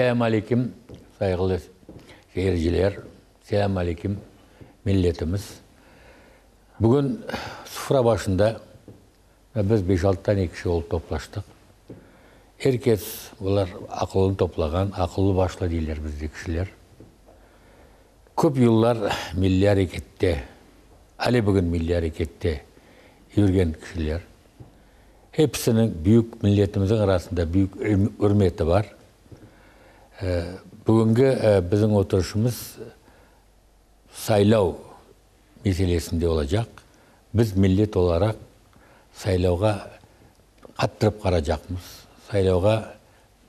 Сәлем алейкум, сайғылы сeyirciler. Сәлем алейкум, миллетіміз. Бүгін сұфра башында біз 5-6-тан екі ол топлаштық. Herkes олар ақылын топлаган, ақылы башлы дейлер бізде кішілер. Көп yıllar milli harekette, әлі бүгін milli harekette yürgen kişiler. Hepsinin büyük milletimizin arasında büyük hürmeti var. Бүгінгі біздің отырышымыз сайлау meselesinde olacak. Biz millet olarak сайлауға қаттырып қаражақмыз. Сайлауға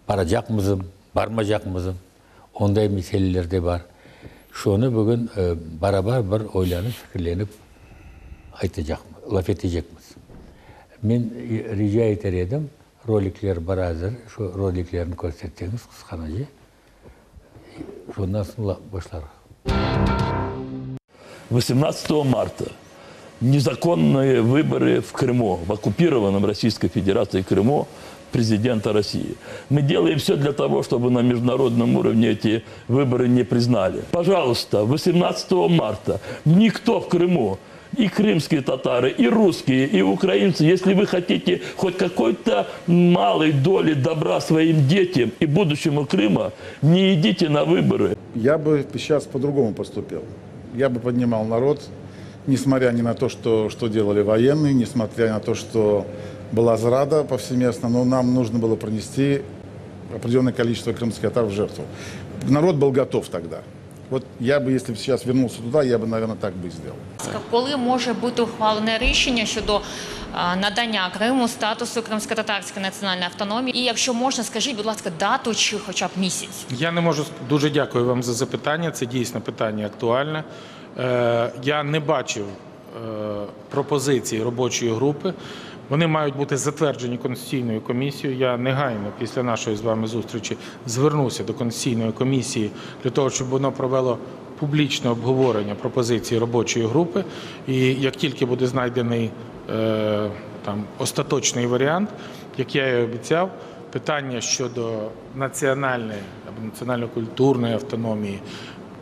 баражақмызым, бармажақмызым. Ондай мәселелер де бар. Шоны бүгін барабар бір ойланып, айтacakмыз, laf edecekmiz. Men rica eder edim, rolikler бар hazır. Şu roliklerini gösterseniz kıskanıcı. Şundan başlar. 18 марта незаконные выборы в Крыму, в оккупированном Российской Федерацией Крыму президента России. Мы делаем все для того, чтобы на международном уровне эти выборы не признали. Пожалуйста, 18 марта никто в Крыму и крымские татары, и русские, и украинцы, если вы хотите хоть какой-то малой доли добра своим детям и будущему Крыма, не идите на выборы. Я бы сейчас по-другому поступил. Я бы поднимал народ, несмотря ни на то, что, что делали военные, несмотря на то, что была зрада повсеместно, но нам нужно было пронести определенное количество крымских татар в жертву. Народ был готов тогда. Вот я бы, если бы сейчас вернулся туда, я бы, наверное, так бы и сделал. Коли може бути ухвалене рішення щодо а, надання Криму статусу кримсько-татарської національної автономії? І якщо можна, скажіть, будь ласка, дату чи хоча б місяць? Я не можу дуже дякую вам за запитання. Це дійсно питання актуальне. Е, я не бачив е, пропозиції робочої групи. Вони мають бути затверджені конституційною комісією. Я негайно після нашої з вами зустрічі звернуся до конституційної комісії для того, щоб воно провело публічне обговорення пропозиції робочої групи. І як тільки буде знайдений е, там остаточний варіант, як я і обіцяв, питання щодо національної або національно-культурної автономії,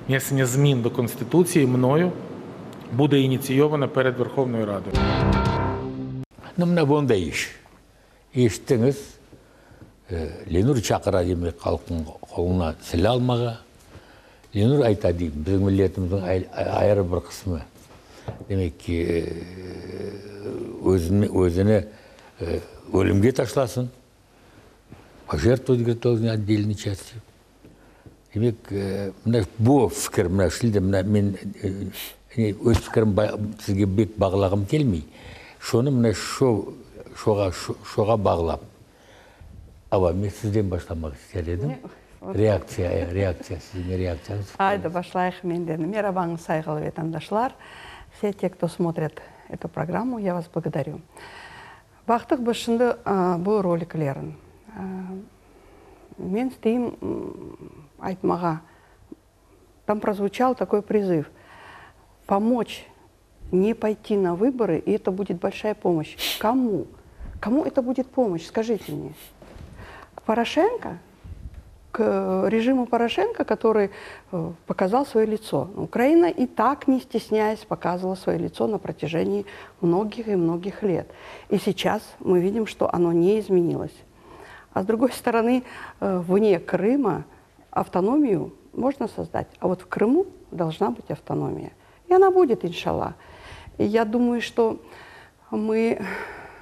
внесення змін до конституції мною буде ініційовано перед Верховною Радою. Мына бұндай іш. Ештіңіз, Ленур шақыра демек халықтың қолына сіле алмаға. Ленур айта деймін, біздің миллетіміздің айыры бір қысмы. Демек ки өзіні өлімге ташласын, пожертвовать готовы отдельной частью. Демек, мына бұл пікір, мына шілде, мына мен өз пікірім сізге бек бағылағым келмей. Шоны мына шо, шоға, шоға бағылап. Аба, мен сізден башламақ істер едім. Реакция, реакция, сіздің реакцияңыз. Айда башлайық менден. Мерабаңыз сайғылы ветандашлар. Все те, кто смотрят эту программу, я вас благодарю. Бақтық башында бұл роликлерін. Мен стейм айтмаға. Там прозвучал такой призыв. Помочь не пойти на выборы, и это будет большая помощь. Кому? Кому это будет помощь? Скажите мне. К Порошенко? К режиму Порошенко, который э, показал свое лицо. Украина и так, не стесняясь, показывала свое лицо на протяжении многих и многих лет. И сейчас мы видим, что оно не изменилось. А с другой стороны, э, вне Крыма автономию можно создать, а вот в Крыму должна быть автономия. И она будет, иншаллах. И я думаю, что мы,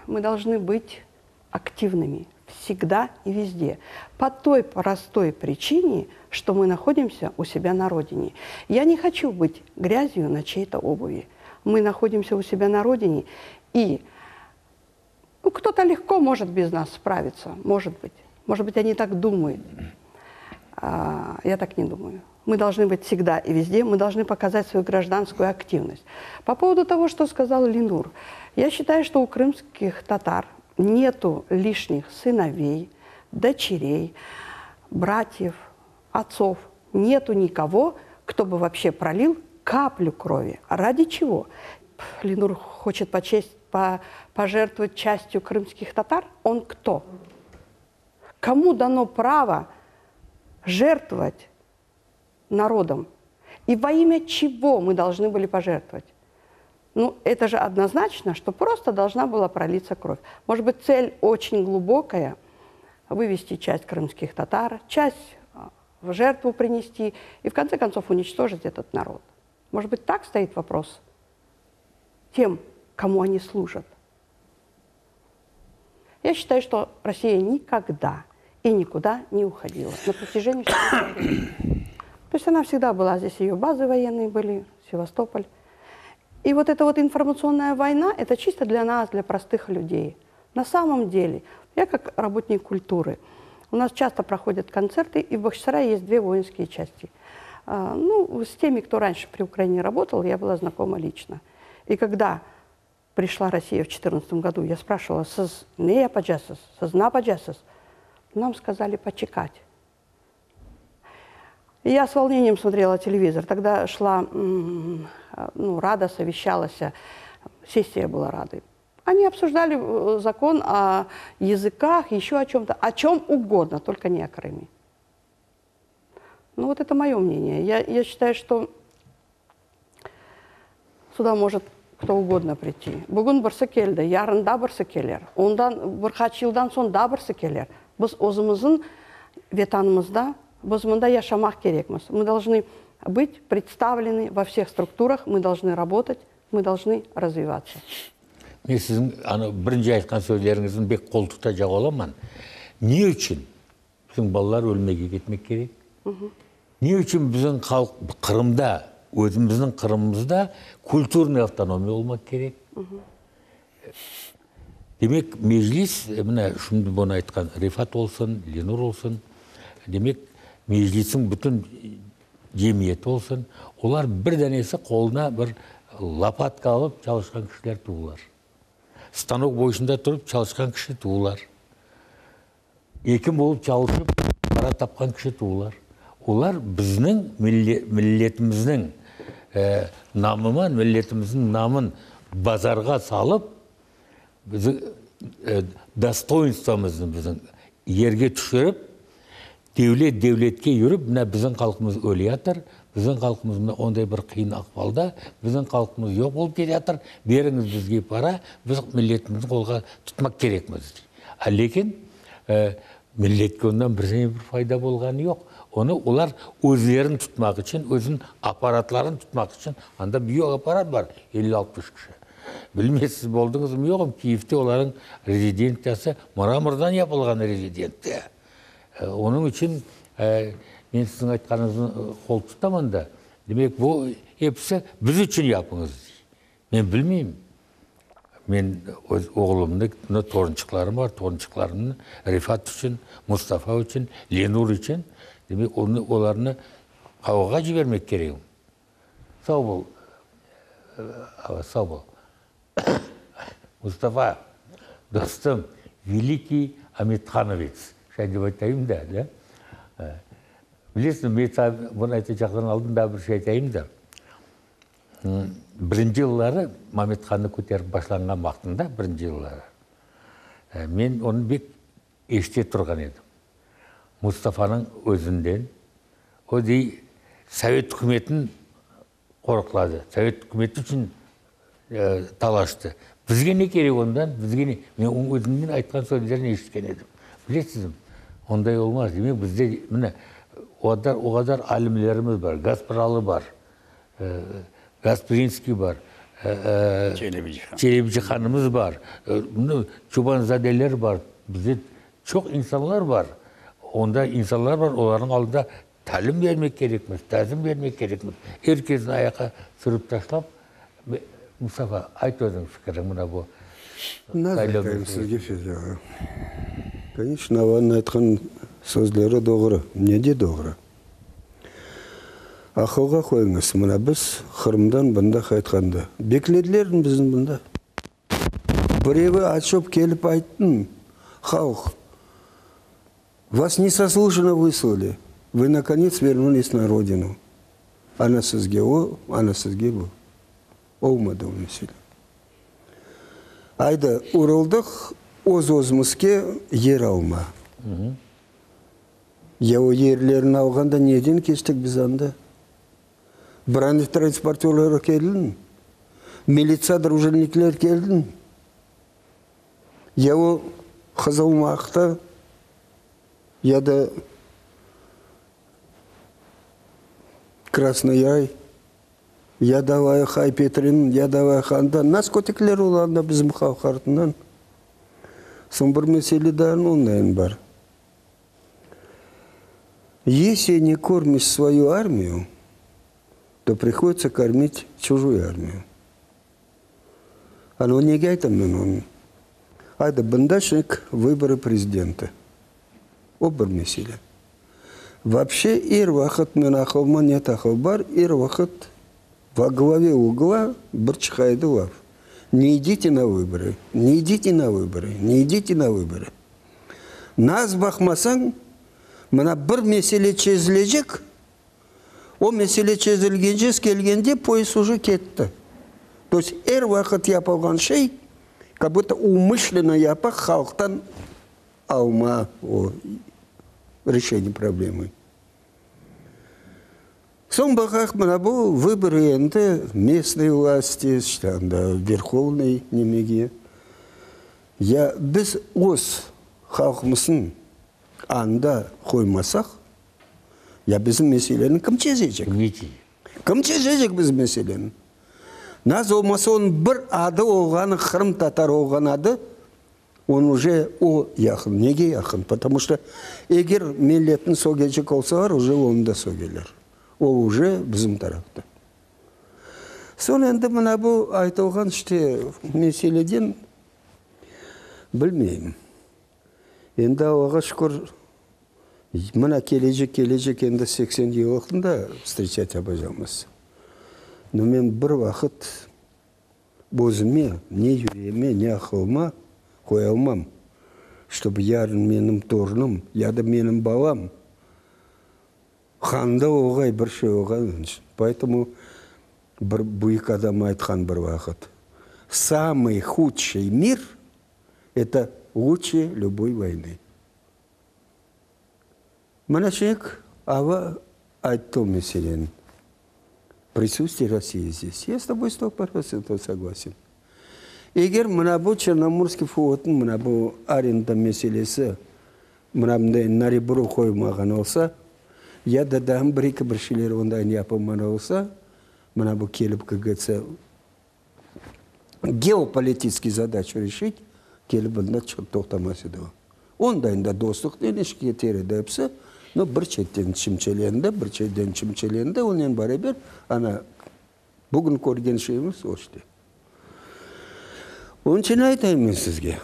мы должны быть активными всегда и везде. По той простой причине, что мы находимся у себя на родине. Я не хочу быть грязью на чьей-то обуви. Мы находимся у себя на родине, и ну, кто-то легко может без нас справиться, может быть. Может быть, они так думают. А, я так не думаю. Мы должны быть всегда и везде, мы должны показать свою гражданскую активность. По поводу того, что сказал Линур, я считаю, что у крымских татар нету лишних сыновей, дочерей, братьев, отцов. Нету никого, кто бы вообще пролил каплю крови. Ради чего? Линур хочет почесть, по, пожертвовать частью крымских татар. Он кто? Кому дано право жертвовать народом. И во имя чего мы должны были пожертвовать? Ну, это же однозначно, что просто должна была пролиться кровь. Может быть, цель очень глубокая – вывести часть крымских татар, часть а, в жертву принести и, в конце концов, уничтожить этот народ. Может быть, так стоит вопрос тем, кому они служат. Я считаю, что Россия никогда и никуда не уходила на протяжении всего времени. То есть она всегда была, здесь ее базы военные были, Севастополь. И вот эта вот информационная война, это чисто для нас, для простых людей. На самом деле, я как работник культуры, у нас часто проходят концерты, и в Бахчисарае есть две воинские части. А, Ну, с теми, кто раньше при Украине работал, я была знакома лично. И когда пришла Россия в 2014 году, я спрашивала, «Сіз не япаджасыз, сіз нападжасыз?» Нам сказали почекать. И я с волнением смотрела телевизор. Тогда шла, м, а, ну, Рада совещалась, а, сессия была Рады. Они обсуждали э, закон о языках, еще о чем-то, о чем угодно, только не о Крыме. Ну вот это мое мнение. Я, я считаю, что сюда может кто угодно прийти. Бүгін бірсі келді, ярында бірсі келер. Ондан бірқач жылдан соң да бірсі келер. Біз өзіміздің ветанымызда, біз мында яшамақ керекміз. Мы должны быть представлены во всех структурах, мы должны работать, мы должны развиваться. мен сіздің ана бірінші айтқан сөздеріңіздің бек қолтықта жауап аламын. Не үшін біздің балалар өлмеге кетмек керек? Не үшін біздің халық қырымда өзіміздің қырымымызда культурный автономия болмақ керек? Демек межлис мына шымды бұны айтқан рифат болсын ленур болсын демек межлистің бүтін жемиеті болсын олар бір дәнесі қолына бір лопатка алып çalışқан кісілер туылар станок бойында тұрып çalışқан кіші туылар екін болып çalışып пара тапқан кіші туылар олар біздің миллетіміздің ә, миллетіміздің намын базарға салып біздің ә, достоинствомызды біздің ерге түсіріп дәулет дәулетке жүріп мына біздің халқымыз өле жатыр біздің халқымыз мына ондай бір қиын ахуалда біздің халқымыз жоқ болып келе жатыр беріңіз бізге пара біз миллетімізді қолға тұтмақ керекпіз а лекен ә, миллетке ондан бірдеңе бір пайда болғаны жоқ оны олар өздерін тұтмақ үшін өзінің аппаратларын тұтмақ үшін анда био аппарат бар елу алпыс кіші білмейсіз болдыңыз жоқ киевте олардың резиденциясы мрамордан yapılған резиденция оның үшін ә, мен сіздің айтқаныңызды ә, қол тұтамын да демек бұл епсі біз үшін yapыңыз мен білмеймін. Мен өз оғлымның мына торыншықларым бар торыншықларымны рифат үшін мұстафа үшін ленур үшін. Демек оны оларны қауға жібермек керек сау бол. Ә, сау бол. Мұстафа достым великий амитхановец шай деп айтайын да да білесің мен саған бұны айта жақын алдында бір şey айтайын да бірінші жылдары мамедханды көтеріп башланған уақытында бірінші жылдары мен оны бек есте тұрған едім мұстафаның өзінден дей совет үкіметін қорқылады совет үкіметі үшін ә, талашты бізге не керек ондан бізге не мен өзімнен айтқан сөздерін естіген едім білесіз ондай болмас. Демек бізде міне одар оғадар алімлеріміз бар гаспаралы бар ә, гаспринский бар ә, ә, челебіжі ханымыз бар. Ә, міне чубанзаделер бар. Бізде çok insanlar var онда insanlar бар олардың алдында тәлім бермек керекміз тәзім бермек керекміз. Herkesin аяққа сүріп ташлап Ме- мұстафа айт өзің пікірің мына бұл сізге сөз конечно аваның айтқан сөздері doğru неде doğru ақылға қойыңыз мына біз қырымдан бұнда айтқанда бекіледілер біздің бұнда біреуі ашып келіп айттым халық вас незаслуженно выслали. Вы наконец вернулись на родину. Ана сізге о ана сізге бұл olmadı o mesele. Ayda урылдық өз өзімізге ер алма. Яу ерлерін алғанда неден кештік біз анда? Бранды транспортерлері келдің. Милиция дружинниклер келдің. Яу Қызылмақты, яда Красный Яй, ядавай Хай Петрин, ядавай Ханда. Нас көтеклер оларында біздің халық артынан. Сон бір мәселе да ондайын бар. Если не кормишь свою армию, то приходится кормить чужую армию. Оно не айтамын оны. Айда бындашник выборы президента. О бір мәселе. Вообще ир вақыт мен ақылма не тақыл бар, ир вақыт во главе угла бір чихайды лав. Не идите на выборы, не идите на выборы, не идите на выборы. Нас бақмасаң, мына бір мәселе чезілежек, о мәселе чезілгенше келгенде поезд уже кетті. То есть әр уақыт япылған шей, как будто умышленно япа халықтан алма о решение проблемы. Соң бағақ мына бұл выборы енді местные власти, да, верховный немеге. Я біз өз халқымыздың анда қоймасақ, я біздің мәселені кім? Видите, Кім шешecek біз мәселені? Наз olmasa оның бір ады оғаны, қырым татар оған ады, он уже о яқын. Неге яқын? Потому что егер миллеттің согечек олсалар, уже оны да согелер. Ол уже біздің тарапта. Сон енді мына бұл айтылған іште мәселеден білмеймін. Енді Аллаға шүкір мына келешек келешек енді 80 жылдықында встречать обожамыз. Но мен бір уақыт өзіме, не юреме, не ақылыма қоя алмам, чтобы ярын менің торыным, яда менің балам ханда оғай бір оған. Поэтому бір бұйық адам айтқан бір уақыт. Самый худший мир – это лучше любой войны. Мына человек ава айтты мәселені. Присутствие России здесь. Я с тобой сто процентов согласен. Егер мына бұл Черноморский флотын мына бұл аренда мәселесі мынандай наребру қоймаған олса, я дадам бір екі бір шелер ондайын япылман олса, мына бұл келіп кігітсе геополитический задачу решить, келіп бұнда тоқтамас еді. Ондайында достық ден ешке тереді но бір шеттен шымчеленді, бір шеттен шымчеленді, онен бары бер, ана бүгін көрген şeyimiz о іште. Onun için айтайын мен сізге.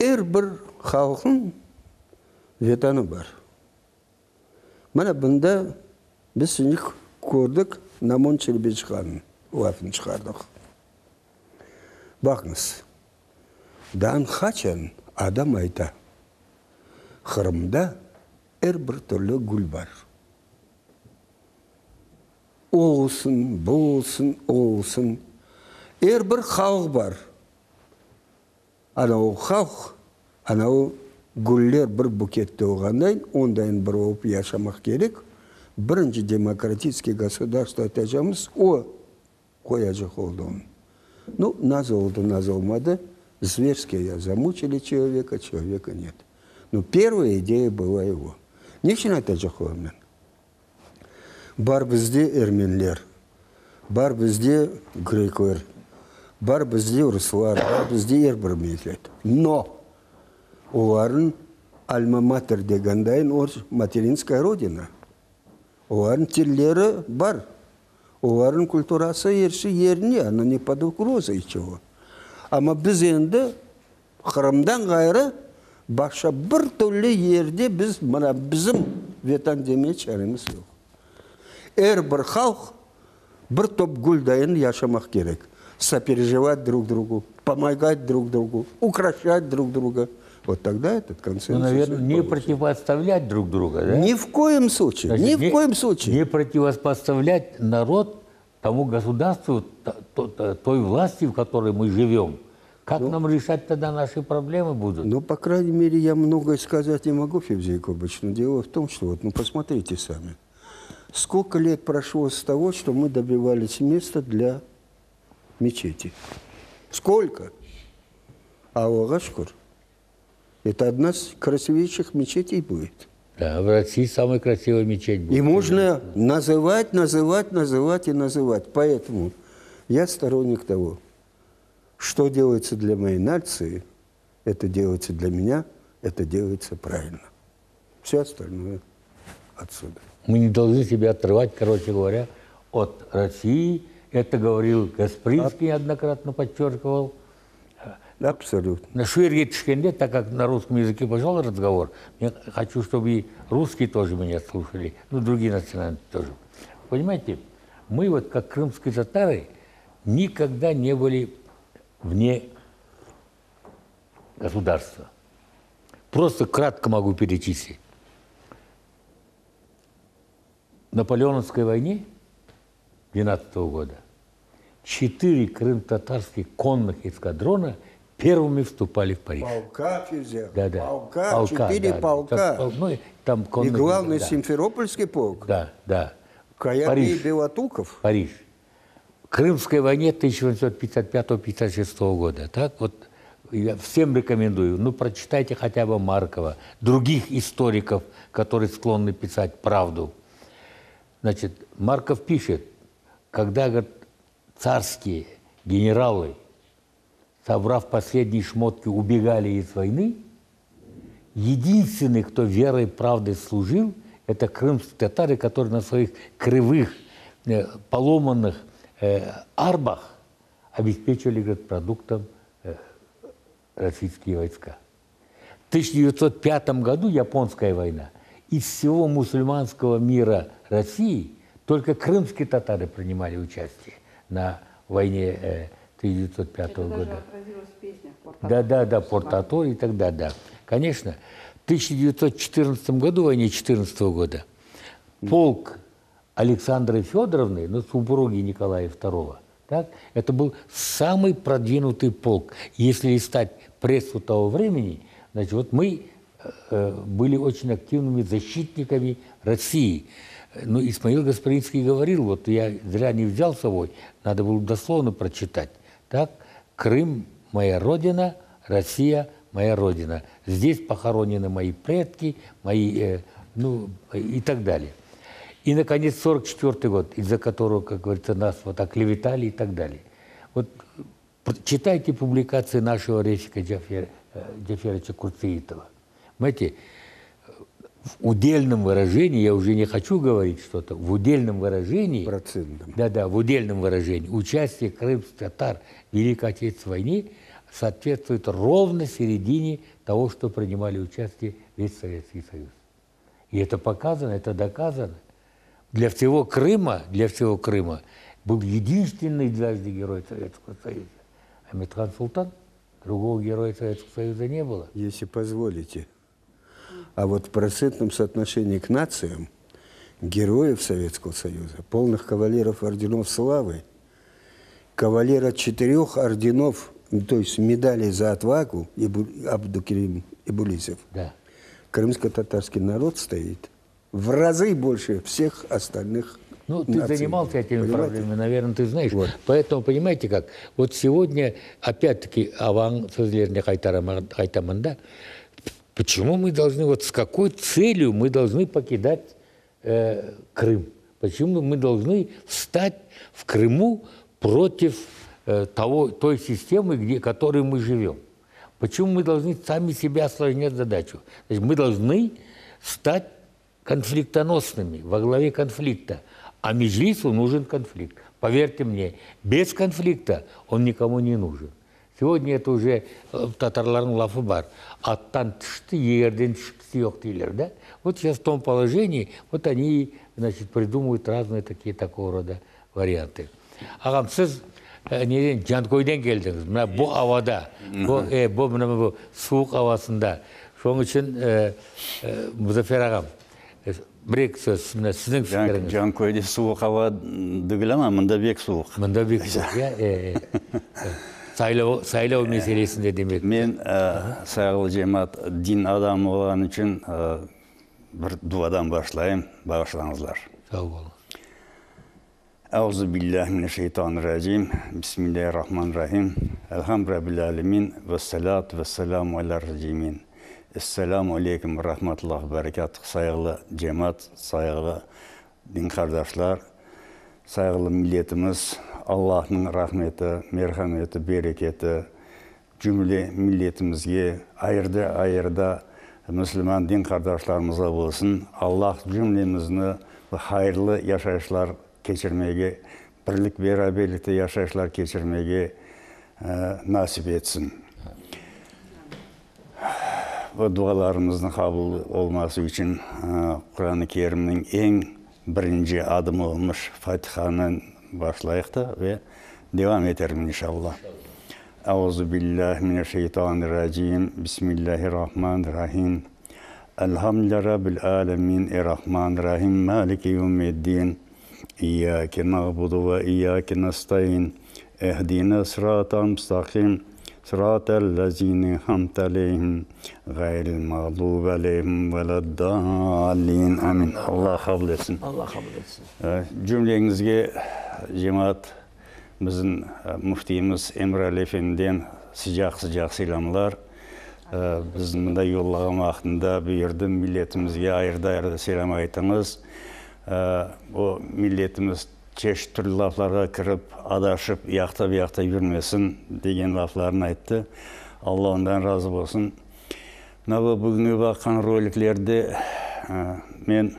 Әр бір халқын ветаны бар. Мына бұнда біз көрдік намон шығарын, уафын шығардық. Бақыңыз, дан қачан адам айта, Қырымда әр бір түрлі гүл бар. Олсын, болсын, олсын. Әр бір халық бар. Анау халық, анау гүллер бір букетте оғаннан, ондайын бір болып яшамақ керек. Бірінші демократический государство атажамыз, о, қояжы қолдауын. Ну, наз олды, наз олмады. Зверские замучили человека, человека нет. Но первая идея была его. Нешін айта жақылымен. Бар бізде әрменлер, бар бізде греклер, бар бізде ұрысылар, бар бізде әрбір мемлекет. Но олардың альма-матер дегендайын материнская родина. Олардың терлері бар. Олардың культурасы ерші еріне, она не под угрозой чего. Ама біз енді Қырымдан ғайры бақша бір түрлі ерде біз мына біздің ветан демей шарымыз жоқ. Әр бір халық бір топ гүлдайын яшамақ керек. Сопереживать друг другу, помогать друг другу, украшать друг друга. Вот тогда этот консенсус... ну, наверное, не получится. противопоставлять друг друга, да? Ни в коем случае, Значит, ни в не- коем случае. Не противопоставлять народ тому государству, той власти, в которой мы живем, Как нам решать тогда наши проблемы будут? Ну, по крайней мере, я многое сказать не могу, Февзий Якубович, но дело в том, что вот, ну, посмотрите сами. Сколько лет прошло с того, что мы добивались места для мечети? Сколько? А Аллахашкур. Это одна из красивейших мечетей будет. Да, в России самая красивая мечеть будет. И можно называть, называть, называть и называть. Поэтому я сторонник того, что делается для моей нации, это делается для меня, это делается правильно. Все остальное отсюда. Мы не должны себя отрывать, короче говоря, от России. Это говорил Гаспринский, неоднократно подчеркивал. Абсолютно. На шверге тишкенде, так как на русском языке пошел разговор, я хочу, чтобы и русские тоже меня слушали, ну, другие национальности тоже. Понимаете, мы вот как крымские татары никогда не были вне государства. Просто кратко могу перечислить. В Наполеоновской войне 12 года четыре крым-татарских конных эскадрона первыми вступали в Париж. Полка, Фюзер. Да, да. Полка, четыре да. полка. Пол- ну, и там И конные- главный да. Симферопольский полк. Да, да. Каями Париж. Белотуков. Париж. Крымской войне 1855-56 года. Так вот, я всем рекомендую, ну, прочитайте хотя бы Маркова, других историков, которые склонны писать правду. Значит, Марков пишет, когда говорит, царские генералы, собрав последние шмотки, убегали из войны, единственный, кто верой и правдой служил, это крымские татары, которые на своих кривых, э, поломанных э, арбах обеспечивали говорит, продуктом э, российские войска. В 1905 году японская война. Из всего мусульманского мира России только крымские татары принимали участие на войне э, 1905 года. Да, да, да, Порт-Артур и так далее, да. Конечно, в 1914 году, войне 14 года, полк Александры Федоровны, ну, супруги Николая II, так, это был самый продвинутый полк. Если листать прессу того времени, значит, вот мы э, были очень активными защитниками России. Ну, Исмаил Гаспаринский говорил, вот я зря не взял с собой, надо было дословно прочитать. Так, Крым – моя родина, Россия – моя родина. Здесь похоронены мои предки, мои, э, ну, и так далее. И, наконец, 44 год, из-за которого, как говорится, нас вот оклеветали и так далее. Вот читайте публикации нашего Рефика Джафер, э, Джаферовича Курциитова. В удельном выражении, я уже не хочу говорить что-то, в удельном выражении, Процентом. да-да, в удельном выражении, участие крымских татар в Великой Отечественной войне соответствует ровно середине того, что принимали участие весь Советский Союз. И это показано, это доказано. Для всего Крыма, для всего Крыма был единственный дважды герой Советского Союза. Амитхан Султан. Другого героя Советского Союза не было. если позволите. А вот в процентном соотношении к нациям героев Советского Союза, полных кавалеров орденов славы, кавалера четырех орденов, то есть медалей за отвагу, Абдукерим Ибулисов, Да. крымско-татарский народ стоит в разы больше всех остальных Ну, ты наций. занимался этими Понимаете? проблемами, наверное, ты знаешь. Вот. Поэтому, понимаете как, вот сегодня, опять-таки, Аван сөздеріне қайтарамын- да, почему мы должны, вот с какой целью мы должны покидать э, Крым? Почему мы должны встать в Крыму против э, того, той системы, где, которой мы живем? Почему мы должны сами себя осложнять задачу? Значит, мы должны стать конфликтоносными, во главе конфликта. А Межлису нужен конфликт. Поверьте мне, без конфликта он никому не нужен. Сегодня это уже э, татарлардың лафы бар. Аттан тышты, ерден тышкысы жоқ дейлер, да? Вот сейчас в том положении, вот они, значит, придумывают разные такие такого рода варианты. Ағам, сіз ә, неден жанкойдан келдіңіз мына бұл ауада бұл е, бұл мына бұл суық ауасында соның үшін ә, ә, мұзафер ағам ә, бір екі сөз мына сіздің пікіріңіз Жанкойде суық ауа дүгілі ма? Мында бек суық. мында бек суық иә. сайлау сайлау мәселесінде демек мен ә, сайғыл жемат дин адамы болған үшін ә, бір дуадан башлайын бағышлаңызлар сау болыңыз Ауzu billahi mineşşeytanirracim. Bismillahirrahmanirrahim. Elhamdülillahi rabbil alemin ve salatu ve selamu ala racimin. Esselamu aleyküm ve rahmetullahi ve berekatuhu. Saygılı cemaat, saygılı din kardeşler, saygılı milletimiz, Allah'ın rahmeti, merhameti, bereketi cümle milletimizge ayırda ayırda Müslüman din kardeşlerimize olsun. Allah cümlemizni bu hayırlı yaşayışlar geçirmege, birlik beraberlikte yaşayışlar geçirmege e, nasip etsin. Bu dualarımızın kabul olması için e, Kur'an-ı Kerim'in en birinci adımı başlayık da ve devam ederim inşallah. Euzu billahi mineşşeytanirracim. Bismillahirrahmanirrahim. Elhamdülillahi rabbil alamin. Errahmanirrahim. Maliki yevmiddin. İyyake na'budu ve iyyake nestaîn. Ehdina sıratal müstakim. Sıratal lezîne hamte aleyhim. Gayril mağdubi aleyhim. Amin. Allah kabul etsin. Allah kabul etsin. Жемат біздің ә, мүфтиіміз Эмрәлі Efendi'ден sıcақ-sıcақ selamlar. Ә, Біздің мында yolлаған уақытында бұйырды миллетімізге айырда-айырда selam айтыңыз. Ә, О миллетіміз чешт түрлі лафларға кіріп, адашып, яқта-яқта жүрмесін деген лафларын айтты. Алла ондан разы болсын. Мына бүгінгі баққан роликлерде ә, мен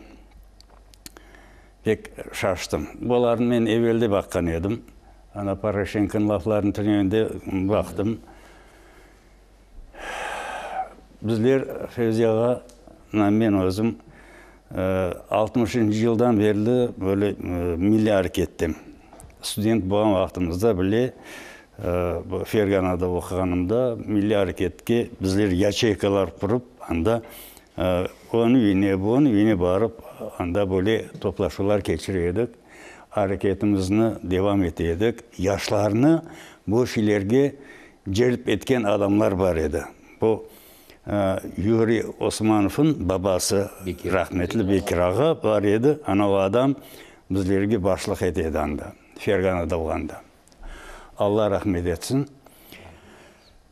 бек шаштым. Бұларын мен евелде баққан едім. Ана Порошенконың лафларын түренде бақтым. Біздер Февзияға, мына мен өзім, ә, 60 жылдан берлі бөлі миллиард кеттім. Студент болған уақытымызда біле, ә, Ферганада оқығанымда миллиард кетке біздер ячейкалар құрып, анда ә, оны үйіне, бұны үйіне барып, анда бөле топлашулар кечіредік, әрекетімізді девам етедік. Яшларны бұл шилерге желіп еткен адамлар бар еді. Бұл Юрий Османовын бабасы Бекер. рахметлі Бекер аға бар еді. Анау адам біздерге басшылық етеді анда, Ферганада болғанда. Алла рахмет етсін.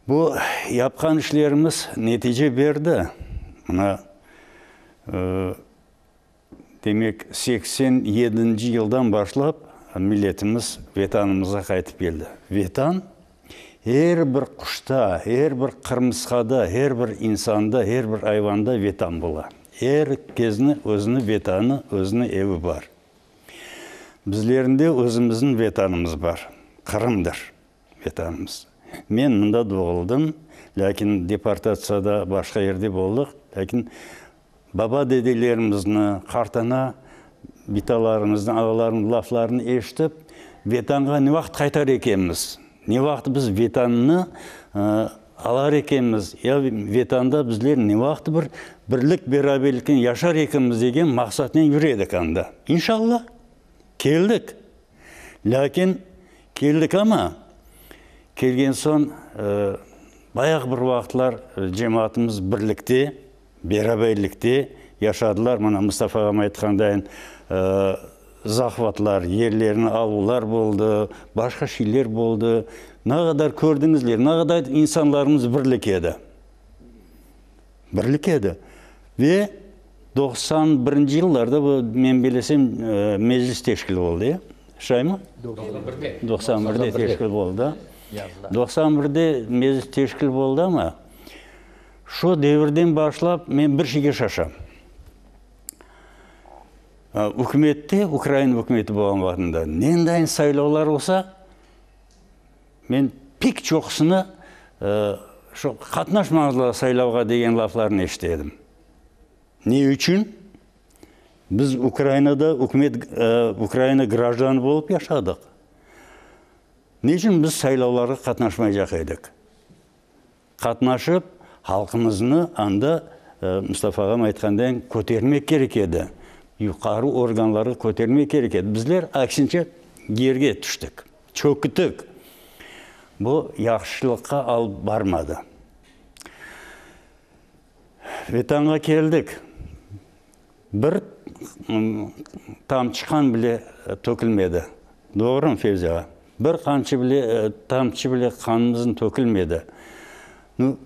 Бұл япқан ішлеріміз нәтиже берді. Мына демек 87 жылдан башлап миллетіміз ветанымызға қайтып келді. Ветан әр бір құшта, әр бір қырмысқада, әр бір инсанда, әр бір айванда ветан бола. Әр кезіні өзіні ветаны, өзіні еві бар. Біздерінде өзіміздің ветанымыз бар. Қырымдыр ветанымыз. Мен мұнда доғылдым, ләкин депортацияда башқа жерде болдық, ләкин баба деделерімізді қартана биталарымыздың ағаларының лафларын естіп ветанға не уақыт қайтар екенбіз не уақыт біз ветанны ә, алар екенбіз я ветанда біздер не уақыт бір бірлік бераберлікпен яшар екенбіз деген мақсатпен жүредік анда иншалла келдік ләкин келдік ама келген соң баяғы бір уақытлар ә, жемаатымыз бірлікте бераберлікте яшадылар мына мұстафа ағам айтқандайын ә, захватлар ерлерін алулар болды башқа шилер болды нағадар көрдіңіздер нағадар инсанларымыз бірлік еді бірлік еді ве 91 жылдарда бұл мен білесем ә, мезлис тешкіл болды иә шай ма 91-де тешкіл болды 91-де мезлис тешкіл болды ма Шо дәуірден башлап мен бір шеге шашам. Үкіметте, Украина үкіметі болған уақытында, нендайын сайлаулар болса, мен пик жоқсыны шо қатнаш маңызды сайлауға деген лафларын естедім. Не үшін? Біз Украинада үкімет Украина гражданы болып яшадық. Не үшін біз сайлауларға қатнашмай жақайдық? Қатнашып, халқымызны анда ә, мұстафа ағам айтқандай көтермек керек еді юқары органлары көтермек керек еді біздер аксинше жерге түштік чөкітік бұл яқшылыққа алып бармады ветанға келдік бір тамшы қан біле төкілмеді doğru mu ağa? Bir qancha bile e, tamchi bile Nu,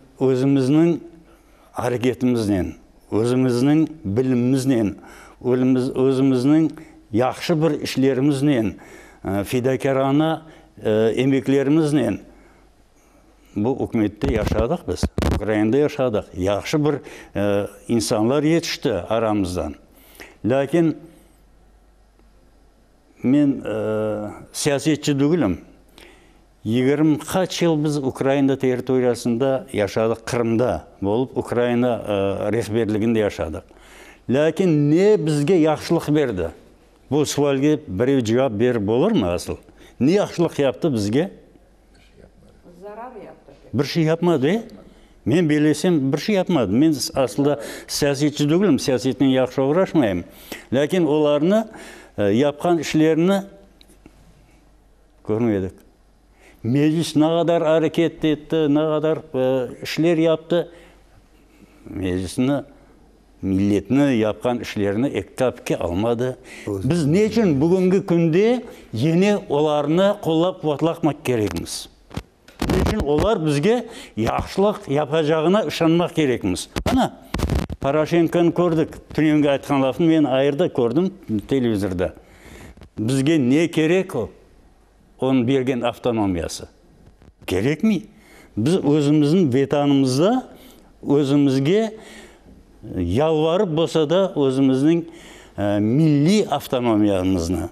o'zimizning bilimimizdan o'zimiz o'zimizning yaxshi bir ishlarimizdan e, fidokorona e, emeklerimizdan bu hukumatda yashadik biz ukrainada yashadik yaxshi bir e, insonlar yetishdi aramizdan lekin мен ә, саясатшы түгілім. Егерім қач жыл біз украина территориясында яшадық? Қырымда болып украина ә, рехберлігінде яшадық. Ләкин не бізге яқшылық берді? Бұл суалге біреу жауап беріп болар ма асыл? Не яқшылық yaptı бізге? Бір şey yapmadı e? мен белесем бір şey yapmadı. Мен aslında саясатшы түгілім саясатпен жақсы уğraşmayım ләкин оларны ә, yapқан ішлеріні көрмедік. Ne kadar hareket etti, ne kadar e, işler yaptı. Meclisini, milletini yapkan işlerini ektapke almadı. Biz ne için bugünkü günde yeni olarını kollap kuvvetlakmak gerekmiz. Ne için olar bizge yaxşılık yapacağına ışanmak gerekmiz. Ana, Порошенконы көрдік. Түненгі айтқан лафын мен айырда көрдім телевизорда. Бізге не керек ол? Оның берген автономиясы. Керек ми? Біз өзіміздің ветанымызда өзімізге ялварып болса да өзіміздің ә, милли автономиямызны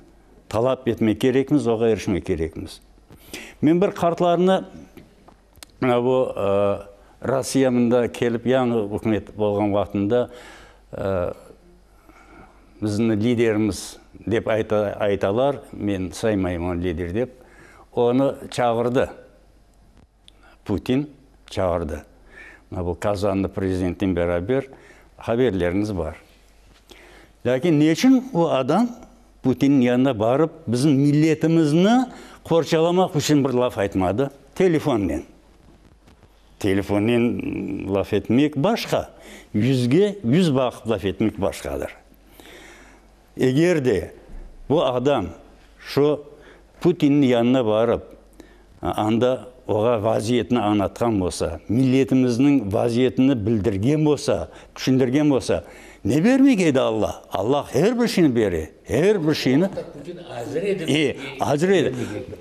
талап етмек керекміз, оға ерішмек керекміз. Мен бір қартларына мына бұл ә, Россиямында келіп яңы үкімет болған уақытында ә, біздің лидеріміз деп айта, айталар, мен саймаймын лидер деп, оны чағырды. Путин чағырды. Мына бұл Казанды президентпен бәрабер хаберлеріңіз бар. Ләкин не үшін ол адам Путиннің янына барып, біздің миллетімізді қоршаламақ үшін бір лаф айтмады телефонмен. Телефонмен лаф етмек башқа, жүзге жүз бақып лаф етмек башқадыр. Егер де бұл адам шо Путиннің янына барып, анда оға вазиетін анатқан болса, миллетіміздің вазиетіні білдірген болса, күшіндірген болса, не бермек еді Алла? Аллах әрбір şeyini бере, әрбір şeyini Е, азыр еді.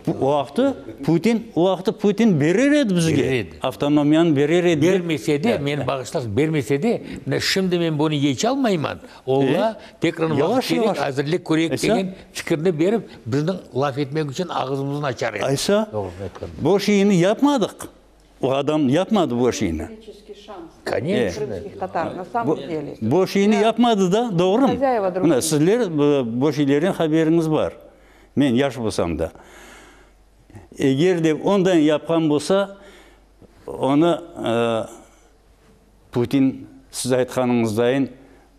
Уақыты Путин, уақыты Путин берер еді бізге. Береді. Автономияны берер еді. бермесе де мен бағыштас бермесе де мына шымды мен бұны ече алмаймын олға тек қана уақыт Yavaş керек әзірлік көрейік Айса? деген пікірді беріп біздің лаф етмек үшін ağzımızın açar еді айтқан. bu şeyini yapmadık. O adam yapmadı bu şeyini. Конечно крымских татар. На самом деле. Bu şeyini yapmadı da doğru mu? Хозяева другие. Mına sizler bu- bu şeylerin haberiniz var. Men yaş bolsam da. Eğer de ondan yapkan bolsa onu e, Putin siz aytkanыңыздай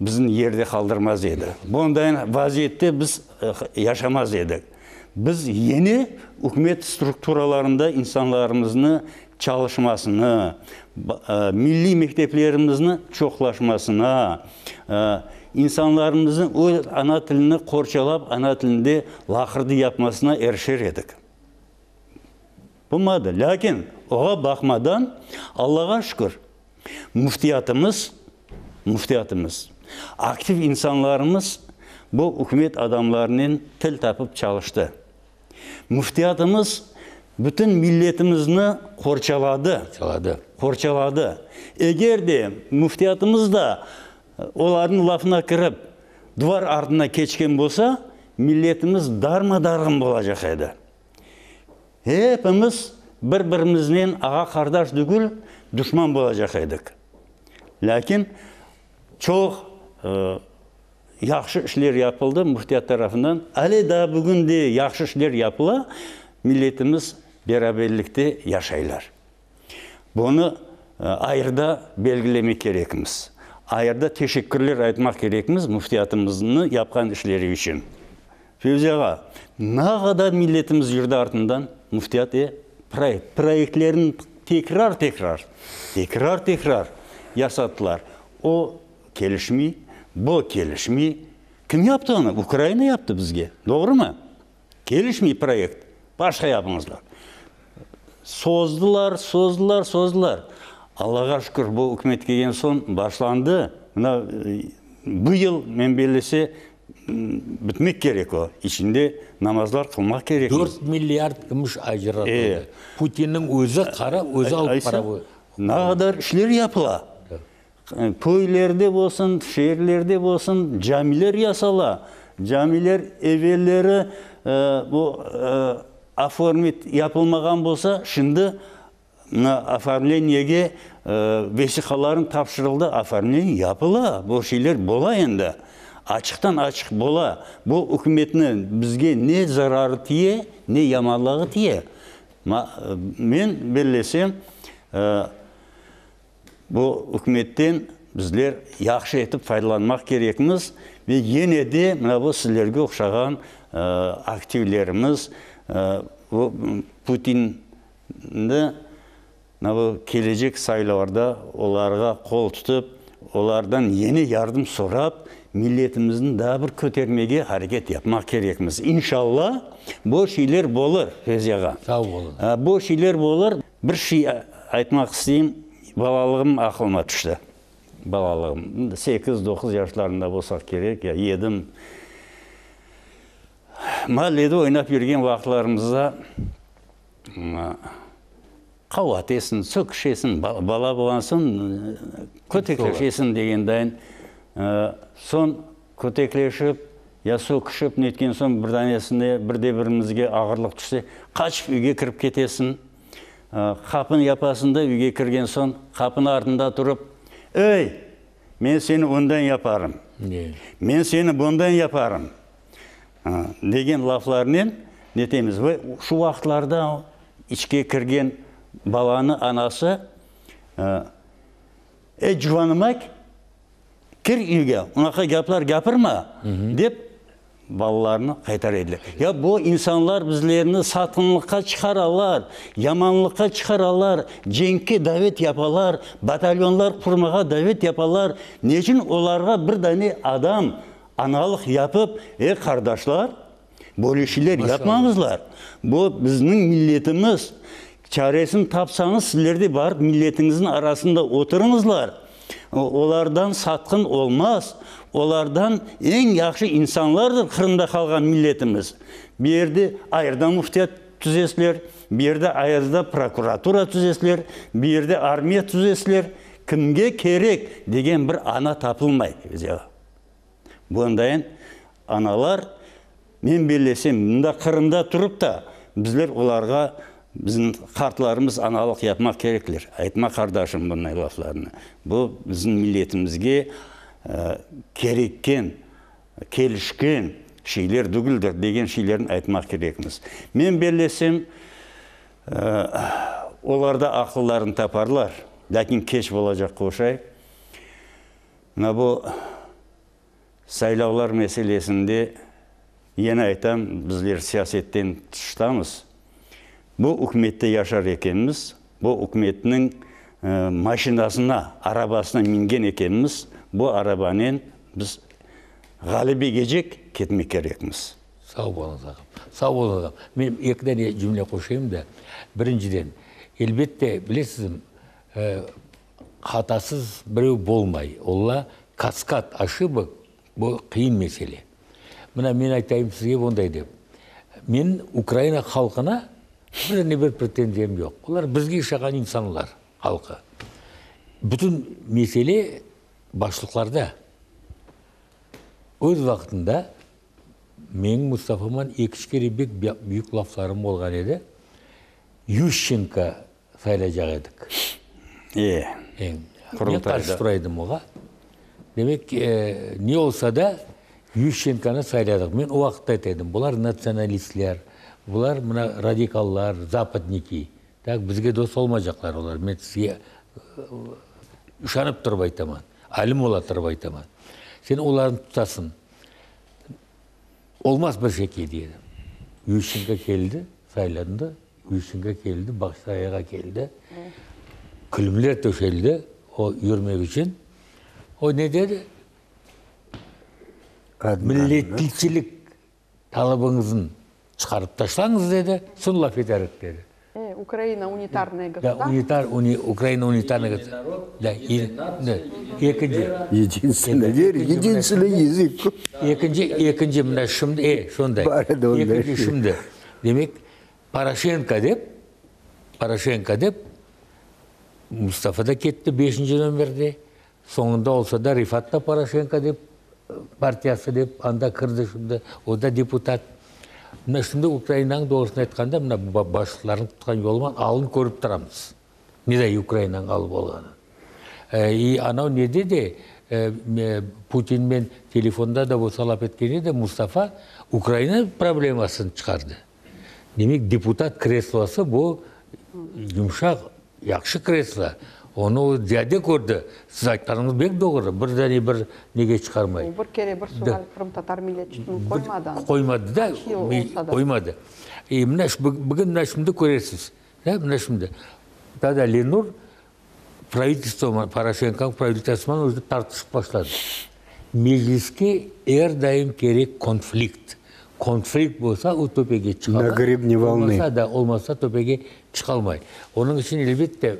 біздің ерде қалдырмаз еді. Бұндай вазиетте біз e, yaşamaz едік. Біз yeni үкімет структураларында insanlarımızны çalışmasını, e, milli mekteplerimizin çoxlaşmasına, e, insanlarımızın o ana tilini korçalap, ana tilinde lakırdı yapmasına erişer edik. Bulmadı. Lakin oğa bakmadan Allah'a şükür müftiyatımız, müftiyatımız, aktif insanlarımız bu hükümet adamlarının til tapıp çalıştı. Müftiyatımız bütün milletimizni korçaladı. Çalады. Korçaladı. Eğer de müftiyatımız da e, onların lafına kırıp duvar ardına keçken bolsa milletimiz darmadağın olacak edi. Hepimiz ağa kardeş dügül düşman olacak edik. Lakin çok e, yaxşı işler yapıldı müftiyat tarafından. Ali da bugün de yaxşı işler yapıla milletimiz e, ayırda belgilemek gerekmiz. Ayırda teşekkürler aytmak gerekmiz müftiyatımızın yapkan işleri için. Fevzi ağa, ne kadar milletimiz yurdu ardından müftiyat e, проект проектлерін текрар текрар текрар текрар жасаттылар о келішмей бұл келішмей кім yaptı оны украина yaptı бізге doğru ма келішмей проект башқа yapыңызlar создылар создылар создылар аллаға шүкір бұл үкімет келген соң башланды. Мына э, биыл мен белесе бітмек керек о. Ішінде намазлар қылмақ керек. Төрт миллиард күміш ажыратылды. Путиннің өзі қара өзі алып бара нағадар ішлер япыла. Көйлерде болсын шерлерде болсын жамилер ясала. Жамилер евелері бұл оформить yapılмаған болса шынды мына оформлениеге ә, тапшырылды оформление япыла бұл шейлер бола енді. Ашықтан ашық бола. Бұл үкіметтің бізге не зарары тие не яманлығы тие. Ә, мен белесем ә, бұл үкіметтен біздер яқшы етіп пайдаланмақ керекміз yine de мына бұл сіздерге ұқсаған ә, активлеріміз путинді мына бұл келешек сайлауда оларға қол тұтып олардан ені ярдым сұрап миллетіміздің да бір көтермеге hareket yapmak керекміз. Иншалла бұл шейлер болыр фезияға. Сау болыңыз. Ә, бұл шейлер болыр бір шей айтмақ істеймін балалығым ақылыма түсті. Балалығым. 8-9 жастарында болсақ керек я едім. Mahallede ойнап жүрген уақытларымызда қауат есін сүк ішесің ба- бала болған соң көтеклешесің деген дайын Ә, сон көтеклешіп я сүк ішіп неткен соң бірдеңесіне бірде бірімізге ағырлық түссе қашып үйге кіріп кетесің Ә, қапын япасың да үйге кірген соң қапын артында тұрып ей мен сені ондан япарым мен сені бұндан япарым деген лафлармен нетеміз. Шу уақытларда ішке кірген баланы анасы ей жуаным ай кір үйге ұнақа гәплар гәпірма деп балаларını қайтар еді я бұл инсанлар біздерді сатқынлыққа шығаралар яманлыққа шығаралар жеңке дәвет япалар батальонлар құрмаға дәвет япалар. Не үшін оларға бір дәне адам аналық япып е қардашлар бөлешілер yapмаңызлар бұл біздің миллетіміз чаресін тапсаңыз сіздер де барып миллетіңіздің арасында отырыңызлар олардан сатқын olmaz. Олардан ең яқшы инсанлардыр қырында қалған миллетіміз бұл жерде айырда муфтият түзесілер бұл жерде айырда прокуратура түзесілер бұл жерде армия түзесілер кімге керек деген бір ана тапылмайды бұндайын. Аналар мен белесем мында қырында тұрып та біздер оларға біздің қартларымыз аналық yapmak кереклер айтма қардашым бұндай лафларны бұл біздің миллетімізге ә, кереккен келішкен шейлер дүгілдір деген шейлерін айтмақ керекміз мен белесем ә, оларда ақылларын тапарлар. Ләкин кеш болacak қошай мына бұл сайлаулар мәселесінде ені айтам біздер саясеттен тыштамыз. Бұл үкіметте яшар екенбіз. Бұл үкіметтің ә, машинасына арабасына мінген екенбіз. Бұл арабамен біз ғалибеге жек кетмек керекміз сау болыңыз ағам. Сау болыңыз ағам. Мен екі дәне жүмле қосайын да біріншіден әлбетте білесіз ә, қатасыз біреу болмай. Олла каскад ошибок бұл қиын мәселе мына мен айтайын сізге ондай деп мен украина халқына біріне бір претензиям жоқ олар бізге шаған инсанлар халқы бүтін меселе басшылықтарда өз уақытында менің мұстафаман екішкеребек бүйік лафтарым болған еді ющенко сайлайжақ едік е мен қарсы тұр едім оға демек э, не болса да ющенконы сайладық мен ол уақытта айтайдым бұлар националистлер бұлар мына радикаллар западники так бізге дос болмайжақлар олар мен сізге ышанып тұрып айтамын әлім бола тұрып айтамын сен оларды тұтасың olmaz bir şekilde diyelim. Ющенко келді, сайланды, үйсінге келді бақсайға келді күлімлер төшелді о үйірмек үшін о не деді миллеттілшілік талабыңызын шығарып тастаңыз деді сын етәрік деді Э, Украина унитарное да, государство. унитар, уни, Украина унитарный государство. Да, и, да. Екінші, Единственный вер, единственный язык. екінші, екінші мына шымды, е, сондай. Бар еді ондай. Екінші шымды. Демек, Порошенко деп, Порошенко деп, Мұстафа да кетті бесінші нөмірде. Соңында олса да Рифат та Порошенко деп, партиясы деп, анда кірді шымды, о да депутат. Мына шымды Украинаның doğrusunu айтқанда, мына ба- басшыларын тұтқан жолымен алын көріп тұрамыз. Неде Украинаның алып болғанын. Ә, и анау неде де ме- Путинмен телефонда да болсалап еткенде де Мұстафа Украина проблемасын шығарды. Демек депутат креслосы бұл жұмшақ, яқшы кресло. Оны дяде көрді. Сіз айтқаныңыз бек doğru. Бір дәне бір неге шығармай. Бір кере бір суғал қырым татар милләтчетін қоймады. Қоймады да, қоймады. И мына бүгін мына шымды көресіз. Да, мына шымды. Тогда Ленур правительство Порошенко правительствомен өзі тартысып бастады. Мejlisке әрдайым керек конфликт. Конфликт болса, ол төпеге шыға На гребне волны. Болмаса да, олмаса төпеге шыға алмай. Оның үшін әлбетте,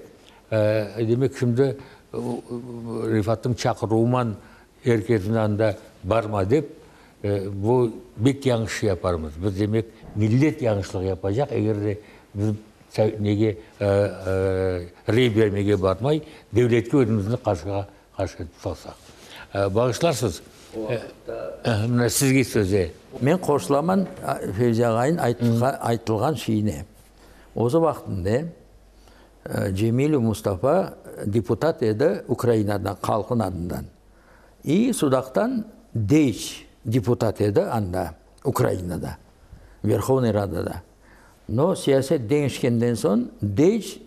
демек шымды Рифаттың шақыруымен еркетін анда барма деп, ә, бұл бек яңшы япармыз. Біз демек яңшылық япажақ, егер де біз неге ә, ә, рей бермеге бармай, дәулетке өзімізді етіп салсақ. Ә, Бағышларсыз, ә, ә, мына сізге сөзе. Мен қосыламын Февзи айтылған шейіне. Осы ә, Джемилю Мустафа депутат еді Украинадан, халқын адынан. И Судақтан Дейч депутат еді анда, Украинада, Верховный Радада. Но саясат деңішкенден соң Дейч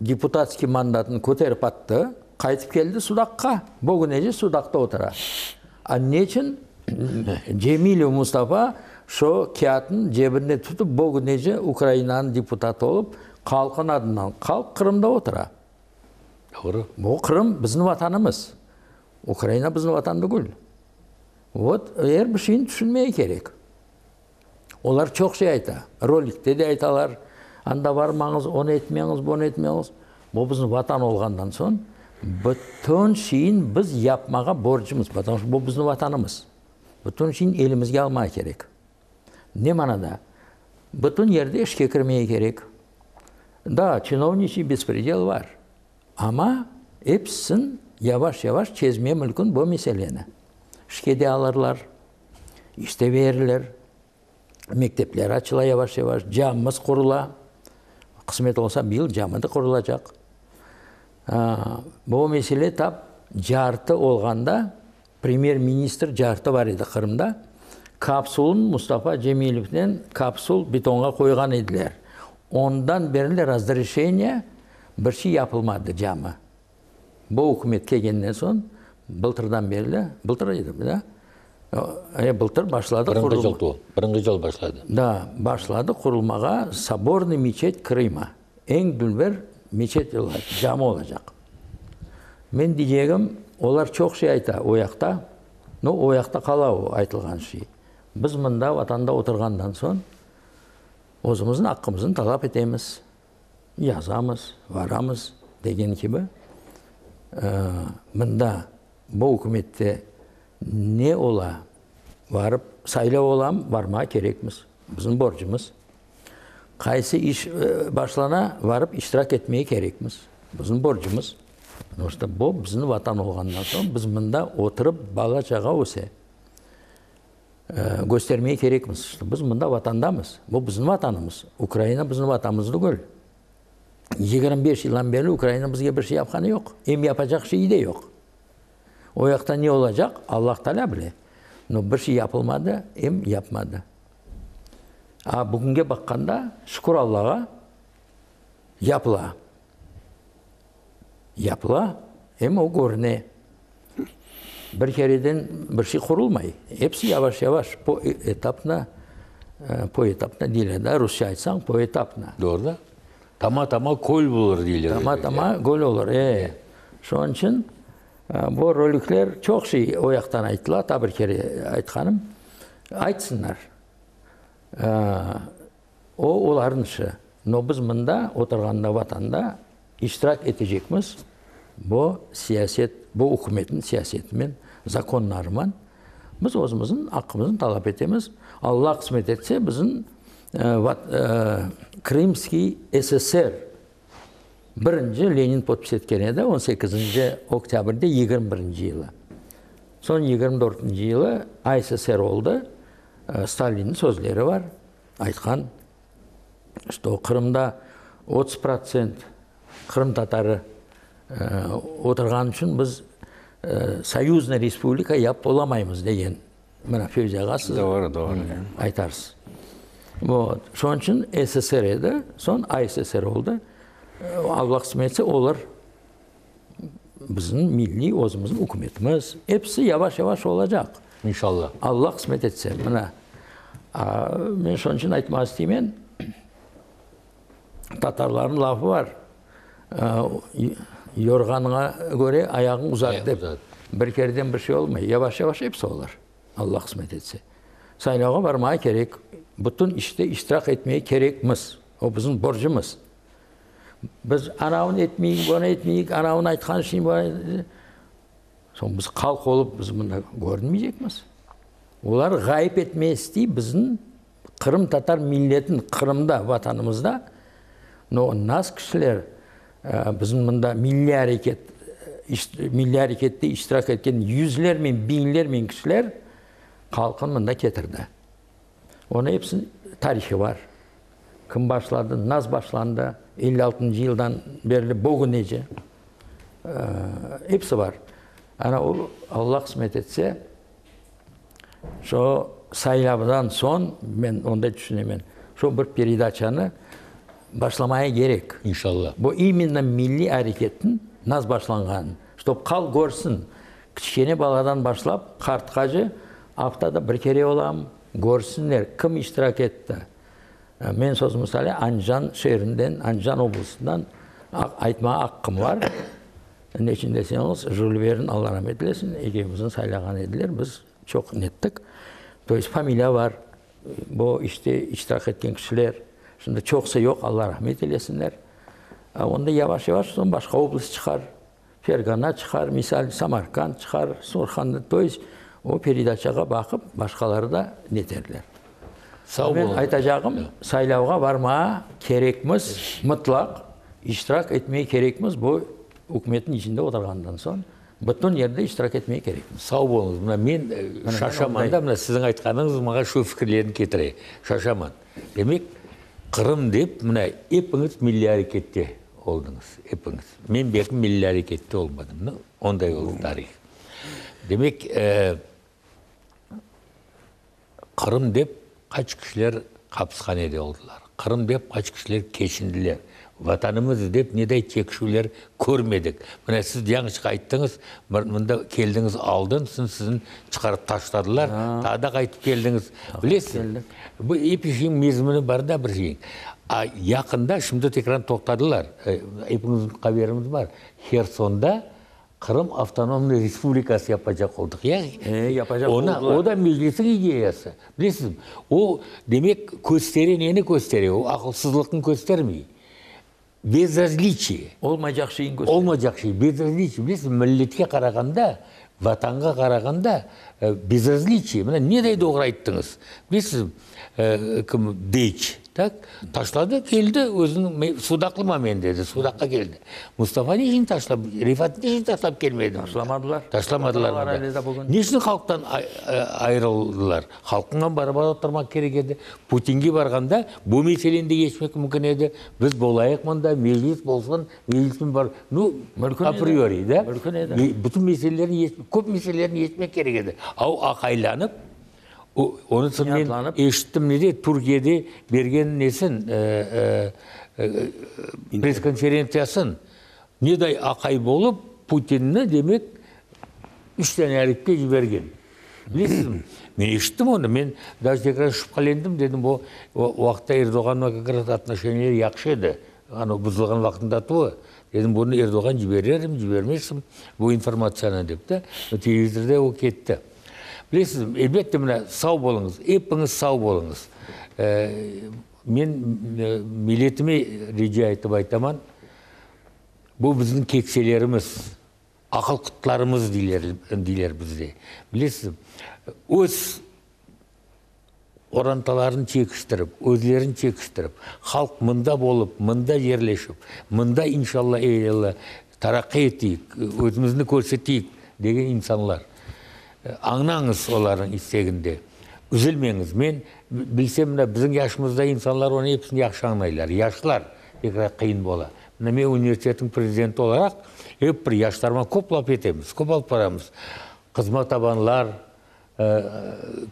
депутатский мандатын көтеріп атты, қайтып келді Судаққа. Бұл күні же Судақта отыра. А не үшін Джемилю Мустафа шо киятын жебінде тұтып бұл күні же Украинаның депутаты болып, халқын адынан, халық Қырымда отыра. Doğru. Бұл Қырым біздің ватанымыз. Украина біздің ватан бүкіл. Вот, әр şeyin түсінмей керек. Олар çok şey айта. Роликте де айталар. Анда бармаңыз, оны етмеңіз, бұны етмеңіз. Бұл біздің ватан олғандан соң, бүтін şeyin біз yapmaға борчымыз. Потому что бұл біздің ватанымыз. Бүтін şeyin елімізге алмай керек. Не манада? Бүтін ерде ішке кірмей керек. Да, чиновничий беспредел бар. Yavaş çözmeye mümkün bu meseleni. İşkede alırlar, işte verirler, mektepler açıla yavaş yavaş, camımız kurula. Kısmet olsa bir yıl camı da kurulacak. Ha, bu mesele tap жарты Premier Ministr жарты бар еді Қырымда. Kapsulun Mustafa Cemilov'den kapsul betonga koygan ediler. Ondan beriler разрешение şey yapılmadı camı. Bu hükümet kelgenden soң былтырдан бері былтыр еді да е былтыр башлады Бірыңғи құрылма. жол. Бірыңғи жол башлады. да башлады құрылмаға соборный мечеть крыма ең дүлбір мечеть жамы olacak мен дегенім олар çok şey айта ояқта но ояқта қалау айтылған şey біз мында ватанда отырғандан соң өзіміздің ақымызын талап етеміз жазамыз барамыз деген ә, мында бұл үкіметте не ола барып сайлау олам барма керекміз біздің борчымыз қайсы іш ә, башлана барып иштирак етмей керекміз біздің борчымыз потому что бұл біздің ватан болғаннан соң біз мында отырып бала шаға өсе ә, göstermeye керекміз что біз мында ватандамыз бұл біздің ватанымыз украина біздің ватанымыз түгел 25 жылдан бері Украина бізге бір şey yapқаны жоқ. Ем yapacak şey de yok. O жақта не olacak? Allah Teala біле. Но бір şey yapılmadı, ем yapmadı. А бүгінге баққанда, шүкір Аллаға. Yapıla, ем o görüne. Bir kereden bir şey kurulmay. Hepsi yavaş yavaş bu etapna Э, поэтапно дейлер да русша айтсаң поэтапно Doğru da. Tama tama kol bulur diyorlar. тама тама гол olur э ошон үчүн бул роликтер чок ший ояктан айтылат а бир кере айтканым айтсындар Э, о олардын иши но биз мында отурганда ватанда иштирак этежекмиз бул саясет бул өкмөттүн саясети менен законнарыман биз өзүбүздүн акыбызды талап этебиз алла э, ват- э, крымский ссср биринчи ленин подпись эткен эди он сегизинчи октябрда yigirma birinchi yili so'ng yigirma to'rtinchi yili ssr oldu. Э, сталиндин сөзлері бар айтқан что қырымда 30 процент қырым татары отырған үшін біз э, союзный республика яп боламаймыз деген мына феузияға сіз Doğru, doğru. айтарсыз вот ошон үчүн ссср еді соң асср болды аллах етсе олар біздің милли өзіміздің үкіметіміз hepsi yavaş yavaş olacak. İnşallah. алла кысмет етсе мына мен ошон үчүн айтмак isteyмен татарлардын лафы бар көре аяғың ұзат Аяқ деп бір керден бір şey olmay yavaş yavaş hepsi olur. Бармай керек бүтін іште иштирак етмей керекміз ол біздің боржымыз біз анауын етмейік бұны етмейік анауын айтқан үшін бұны- соң біз халық болып біз мында көрінмейекміз олар ғайып етместей біздің қырым татар миллетін қырымда ватанымызда но нас кісілер біздің мында милли әрекет милли әрекетте иштирак еткен жүзлер мен бинлер мен кісілер халқын мында кетірді оны hepsinin тарихы бар кім башлады наз башланды 56 жылдан бері бөгінеже hepsi бар ана ол алла кысмет етсе шо сайлаудан соң мен ондай түсінемін шо бір передачаны башламая керек İnşallah. бұл именно милли әрекеттің наз башланғанын чтоб қал көрсін кішкене баладан башлап қартқа же аптада бір кере болам көрсінлер кім иштирак етті мен сөз мысалы анжан шерінден анжан облысынан айтма аққым бар не үшін десеңіз жюль алла рахмет eylesin екеуміздің сайлаған еділер біз çok неттік то есть фамилия бар бұл іште иштирак еткен кісілер шында чоқсы жоқ алла рахмет eylesinler. Онда yavaş yavaş соң башқа область шығар фергана шығар мисал самарканд шығар сурханды то есть ол передачаға башқалары да нетерлер Sağ мен olun. айтажағым сайлауға барма керекміз мұтлақ иштирак етмей керекміз бұл үкіметтің ішінде отырғандан соң бүтін жерде иштирак етмей керекміз Sağ болыңыз. Мына мен э, шашаманда мына сіздің айтқаныңыз маған шу пікірлерін. Демек, Қырым деп мына епіңіз милли әрекетте олдыңыз. Епіңіз. Мен бекім милли әрекетте олмадым. Ну, ондай болды тарих. Демек, э, Қырым деп қач кісілер қапысқан еді олдылар. Қырым деп қач кісілер кешінділер. Ватанымыз деп недай текшулер көрмедік. Мына сіз яңшыға айттыңыз, мында келдіңіз алдын, сын сізін шығарып таштадылар, тағы да қайтып келдіңіз. Білесіз, бұл епишин мезміні бар да бір жейін. А яқында шымды текран тоқтадылар. Қаверіміз бар. Херсонда Қырым автономный республикасы Ee, yapacak Ona, oldular. o da meclisin ideyası. Білесіз, o demek көстері нені көстері? O ақылсыздықтың көстермей. Безразличие. olmayacak şeyin göster Olmayacak şey. Безразличие. Білесіз, милләтке қарағанда, ватанға қарағанда э, безразличие. Міне не дейді оғыр айттыңыз? Білесіз, э, кім Дейч, так? Ташлады, келді, өзінің ме- судақлыма мен деді, судаққа келді. Мұстафа не үшін ташлап, Рифат не үшін ташлап келмеді? Ташламадылар. Ташламадылар. Не үшін халықтан ай- ай- айырылдылар? Халқыңнан барып отырмақ керек еді. Путинге барғанда бұл мәселені де шешмек мүмкін еді. Біз болайық мұнда, мejlis болсын, мejliспен бар. Ну, Мүмкін априори, да? Мүмкін еді. Meselelerini, еш- көп meselelerini шешмек керек еді. Ау ақайланып, оны мен ешіттім неде Түркияде берген несін ә, ә, ә, пресс-конференциясын недай ақай болып Путинні демек үш дәне әріпке жіберген. білесіз мен естідім оны мен даже екран ұшып қалендім дедім ол уақытта ердоғанға как раз отношениелер жақсы еді анау бұзылған уақытында туы дедім бұны ердоған жіберермін жібермесім бұл информацияны деп та телевизорда ол кетті білесіз бе әлбетте мына сау болыңыз епіңіз сау болыңыз. Ә, мен ә, милетіме реже айтып айтаман бұл біздің кекселеріміз ақыл құтларымыз дейлер, дейлер бізде. Білесіз өз оранталарын чекіштіріп өзлерін чекіштіріп халық мында болып мында жерлешіп мында иншалла эйалла тараққи етейік өзімізді көрсетейік деген инсанлар. Аңнаңыз олардың істегінде үзілмеңіз. Мен білсем мына біздің яшымызда инсанлар оны епсін яқшы аңнайлар. Яшылар. Екірақ қиын бола. Мен университеттің президенті olarak еп бір яштарма көп лап етеміз көп алып барамыз. Қызма табанлар ә,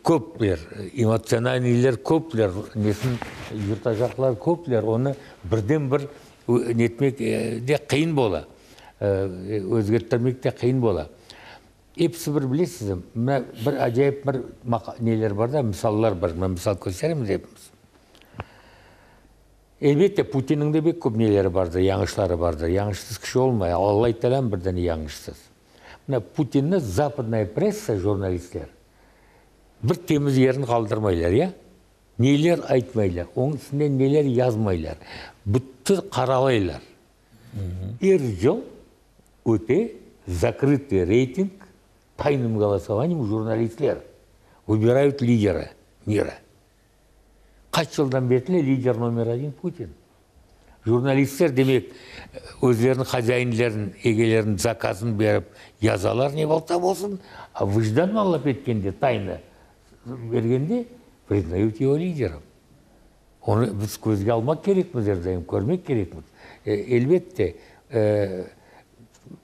көплер эмоциональныйлер көплер несін жақлар көплер. Оны бірден бір нетмек ә, де қиын бола. Ә, өзгертірмек те қиын бола. Епсі бір білесіз мына бір әжайып бір нелер бар да мысаллар бар мен мысал көрсетемін депміз әлбетте путиннің де бек көп нелері барды яңышлары барды яңышсыз кіші болмай алла тағалам бірден яңышсыз мына путинні западная пресса журналистер бір теміз ерін қалдырмайлар иә нелер айтмайлар оның үстіне нелер язмайлар бүтті қаралайлар әр жыл өте закрытый рейтинг тайным голосованием журналистлер выбирают лидера мира. Қанша жылдан бері лидер номер один путин. Журналисттер демек өздерінің хозяиндерін егелерін заказын беріп язалар не болса болсын а выждан алып еткенде тайны бергенде признают его лидером. Оны біз көзге алмақ керекпіз әрдайым көрмек керекпіз. Әлбетте ә,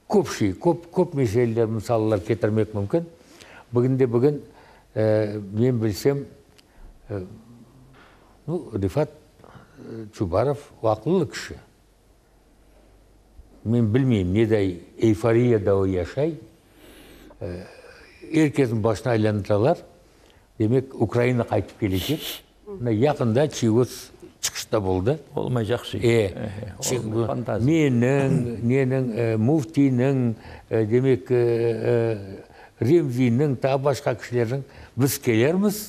көп шей көп көп мәселелер мысаллар келтірмек мүмкін. Бүгінде бүгін ә, мен білсем ну рифат чубаров ақыллы кіші. Мен білмеймін недай эйфорияда ол яшай. Ә, еркесін басына айландыралар демек украина қайтып келешек мына жақында чегос шығышта болды. Olmay жақсы. е фантазия. менің ненің ә, муфтидің ә, демек ремзидің тағы басқа кісілердің біз келерміз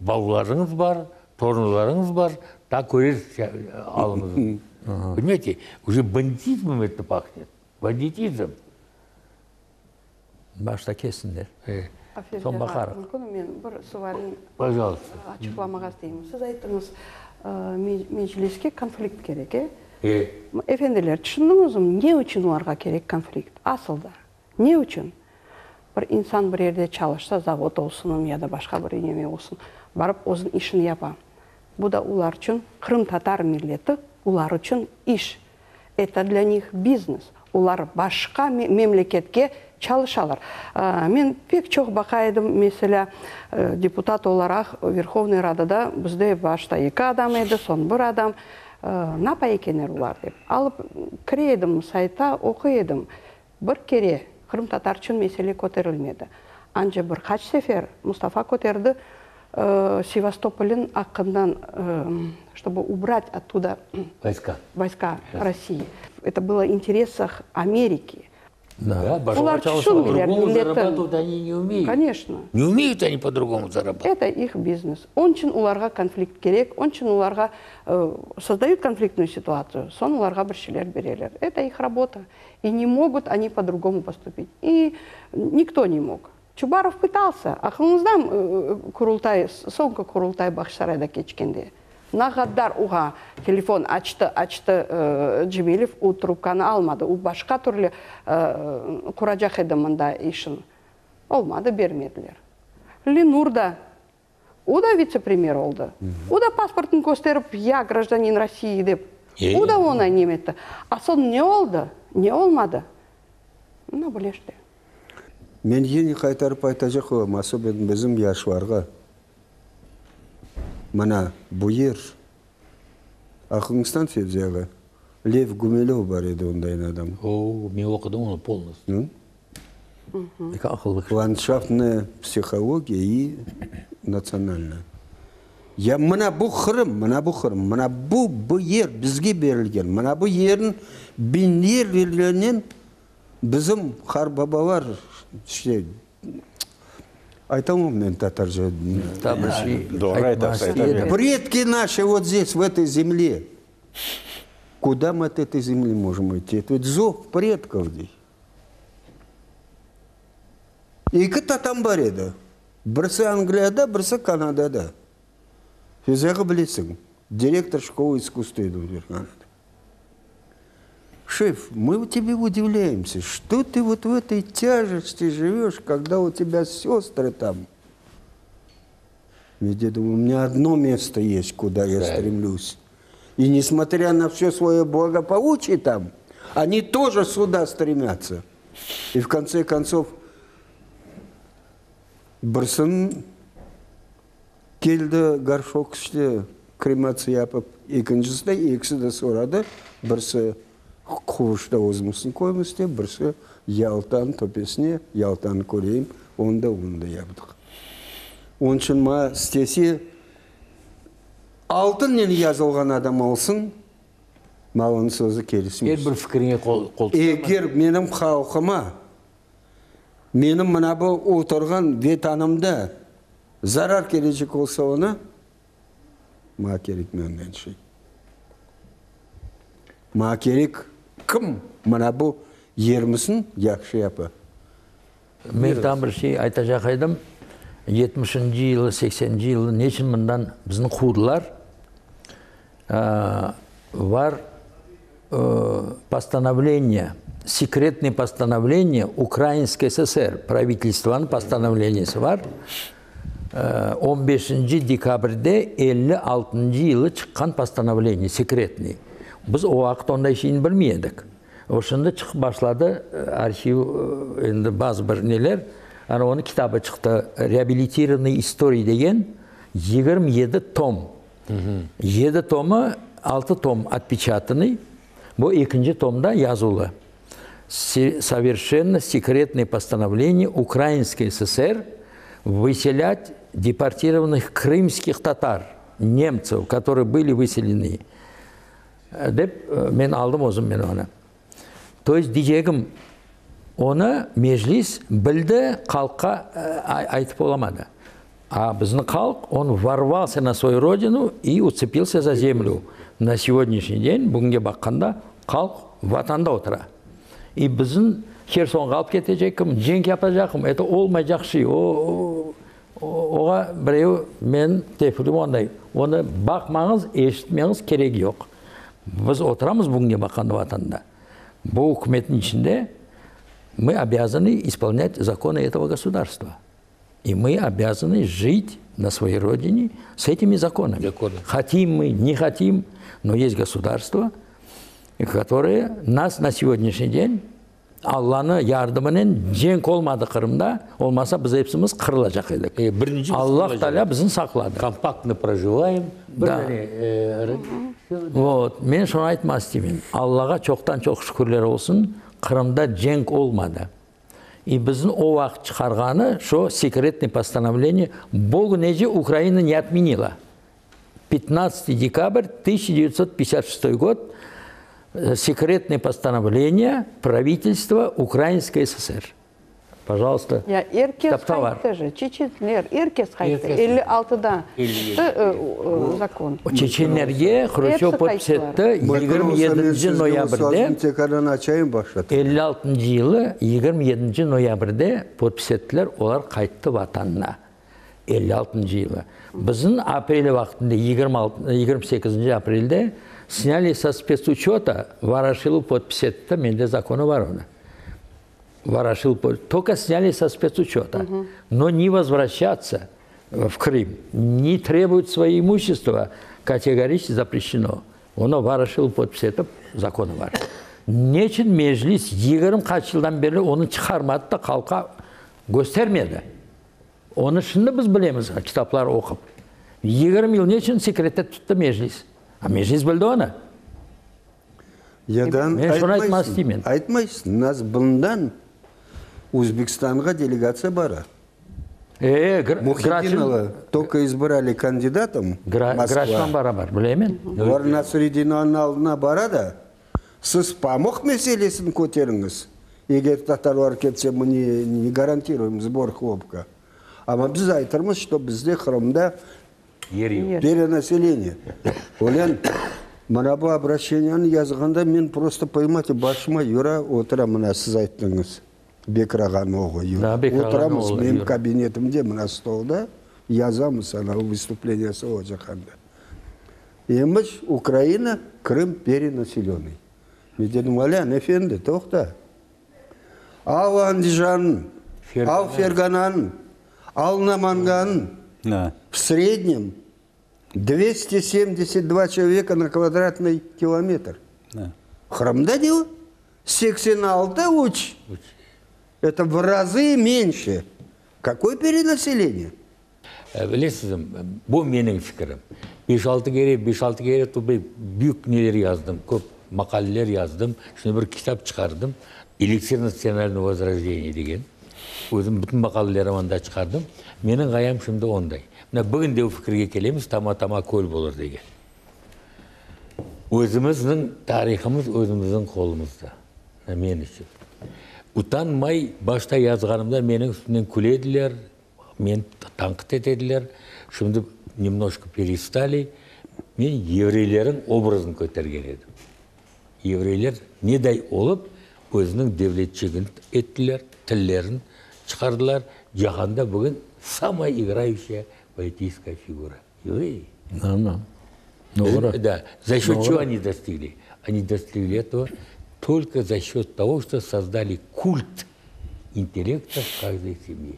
балаларыңыз бар торынуларыңыз бар та көресіз ә, алыңыз понимаете уже бандитизмом это пахнет. Бандитизм. Башта кессіңдер. Е, Сон Бақаров. мүмкін мен бір суарин пожалуйста. ачықламаға істеймін сіз айттыңыз межлиске конфликт керек е Е, Efendiler düşündünüz mü? Ne için olарға керек конфликт? Асылда. Не үшін? Бір инсан бір жерде çalışса, завод ya da başka bir неме olsun. Барып өзінің işini япа. Бұл да улар үшін, Крым татар миллеті, улар үшін іш. Это для них бизнес. Улар башқа ме- мемлекетке Ә, Мен пек чоқ бақайдым, ә, депутат olarak Верховный Радада бізде башта екі адам еді, сон бір адам напа екенер олар деп. Алып кіре едім сайта, оқы едім. Бір кере Крым татар үшін меселе көтерілмеді. Анже бір қач сефер Мустафа көтерді ә, Севастополін ақындан, ә, чтобы убрать оттуда войска войска России. Это было в интересах Америки. Да, Олар түсінмейлер по-другому миллетін. зарабатывать они не умеют. Конечно. Не умеют они по-другому зарабатывать. Это их бизнес. Он үшін оларға конфликт керек, он үшін оларға э, создают конфликтную ситуацию, сон оларға бір шелер берелер. Это их работа. И не могут они по-другому поступить. И никто не мог. Чубаров пытался. Ақылыңыздан э, Курултай, соңғы Курултай Бақшарайда кечкенде. Нағаддар уға телефон açtı, açtı э, Джемилев, у трубканы алмады. У башқа түрлі э, құражақ еді мында ішін. Olmadı, бермеділер. Ленур да у да вице-премьер oldu. У да паспортын көстеріп, я гражданин России деп. У да оны неметті. А сон не oldu? Не olmadı? Ну, білешті. мен ене қайтарып айта жақым особенно біздің яшыларға мына бұйыр ақыңыздан февзияға лев гумилев бар еді ондай адам О, мен оқыдым оны полностью. Ландшафтная психология и национальная я мына бұл қырым мына бұл қырым мына бұл бұл ер бізге берілген мына бұл ердің бейнелерінен біздің қар бабалар іште айта алмаймын мен татарша Табырши Doğru айтмас айтасыз, деді. айтасыз. предки наши вот здесь в этой земле куда мы от этой земли можем идти это ведь зов предков здесь екі татам бар еді бірісі англияда бірісі канадада сен жағы білесің директор школы искусств еді ол канада Шеф, мы у тебя удивляемся, что ты вот в этой тяжести живешь, когда у тебя сестры там. Ведь я думаю, у меня одно место есть, куда я стремлюсь. И несмотря на все свое благополучие там, они тоже сюда стремятся. И в конце концов, Барсын келді горшок іште кремация yapып екіншісі екісі де сұрады бірісі қуышта өзіміздің қоймыз деп бірісі ялтан төбесіне ялтаны көрейін онда онда яптық оның үшін ма істесе алтынмен жазылған адам алсын маған сөзі келісмейді. Егер бір пікіріңе қол қол егер менің халқыма менің мына бұл отырған ветанымда зарар келешек болса оны ма керек менен шей ма керек? Кім мына бұл ермісін яқшы апа мен тағы бір şey айта жақайдым. 70 жылы 80 жылы нешін мындан біздің қудылар ә, бар ә, постановление секретное постановление Украинской ССР. Правительствоның постановлениесі бар. Ә, 15 декабрьде 56 жылы шыққан постановление секретный. Біз о уақыт ондай шейін білмедік ошында шығып башлады архив енді базы бір нелер ана оның кітабы шықты реабилитированный история деген 27 том жеті томы алты том отпечатанный. Бұл екінші томда жазулы совершенно секретное постановление Украинской ССР выселять депортированных крымских татар, немцев, которые были выселены. Ә, деп ә, мен алдым өзім мен оны. То есть оны межлис білді халыққа ай- айтып боламады. А біздің халық, он ворвался на свою родину и уцепился за землю. На сегодняшний день, бүгінге баққанда, халық ватанда отыра. И біздің Херсонға алып кім, жеңке yapacak кім, это олмай о- оға біреу мен тефілім ондай. Оны бақмаңыз, ешітмеңіз керек жоқ. Біз отырамыз бүгінге баққанда ватанда. Бұл үкіметтің ішінде мы обязаны исполнять законы этого государства. И мы обязаны жить на своей родине с этими законами. Законы. Хотим мы, не хотим, но есть государство, которое нас на сегодняшний день алланы ярдымымен жеңк олмады қырымда олмаса біз епсіміз қырылacak едік аллах тағала біздің сақлады компактно проживаем бір Да. әне, ә, ра- Вот, мен соны айтмас деймін. Аллаға чоқтан чоқ шүкірлер болсын, Қырымда женг олмады. И біздің о уақыт шығарғаны, шо секретное постановление, Бог неже Украина не отменила. 15 декабрь 1956 год, э, секретное постановление правительства Украинской ССР. Пожалуйста. Я же, чеченлер, еркес қайтты, Еркес. 56-да Елу шықты, э, э, закон. Чеченлерге Хрущев Епсі подпись қайтылар. етті 27 ноябрьде тек қана açayım başladı 56 жылы 27 ноябрьде подпись еттілер олар қайтты ватанына 56 жылы біздің апрель уақытында 26 28 апрельде сняли со спецучета ворошилу подпись етті менде законы бар оны ворошил под- только сняли со спецучета но не возвращаться в Крым не требуют свое имущество категорически запрещено оны ворошил подпись етіп законы бар не үшін межлис егерім қанша жылдан бері оны шығармады да халыққа gösterмеді оны шынында біз білеміз кітаплар оқып егерім жыл не үшін секретте тұтты межлис А межлис білді оны ядан мен соны айтмас деймін. айтмайсың нас бұндан Өзбекстанға делегация бара. Э, Грачин, Мухиддинова только избрали кандидатом. Грачман бара бар, білемін. Олар Насреддинованың алдына барады. Сіз памық мәселесін көтеріңіз. Егер татарлар кетсе, мы не, не гарантируем сбор хлопка. Ама біз айтырмыз, что бізде Қырымда Ери. перенаселение. Олен, мына бұл обращениені жазғанда мен просто понимаете, башыма юра отыра мына сіз айттыңыз. Бекраған оғы Да, Бекраған Отырамыз менің Юра. кабинетімде мына столда жазамыз анау выступлениесі о жақанда. Еміш, Украина, Крым перенаселенный. Мен дедім, Алян, эфенді, тоқта. Ал Андижанын, ал Фергананын, ал в среднем 272 человека на квадратный километр. Да. Храмда дело 86 уч. Это в разы меньше. Какое перенаселение? Білесіз бұл менің пікірім 5-6 кере 5-6 кере тұбай бүйік нелер яздым көп мақалелер яздым шыны бір кітап шығардым эликсир национального возрождения деген өзім бүтін мақалаларым анда шығардым менің ғаям шымды ондай мына бүгін де пікірге келеміз тама тама көл болыр деген. Өзіміздің тарихымыз өзіміздің қолымызда. Мен үшін. Ұтанмай башта yazғанымда менің үстімнен күледілер мен таңқыт етеділер. Шымды немножко перестали мен еврейлердің образын көтерген едім. Еврейлер недай олып өзінің девлетчігін еттілер тілдерін шығардылар. Жаһанда бүгін самая играющая политическая фигура евреи Ну, ну. Э. Да. За счет чего они достигли? Они достигли этого только за счет того, что создали культ интеллекта в каждой семье.